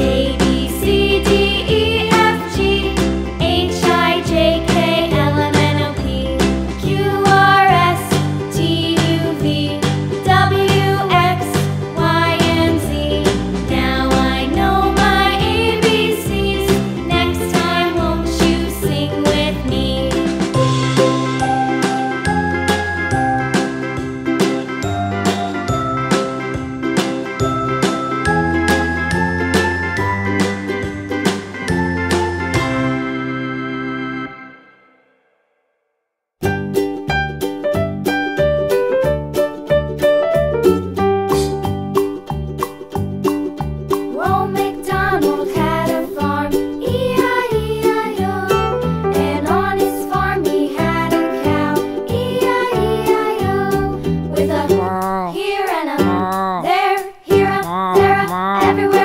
day. Mom. Everywhere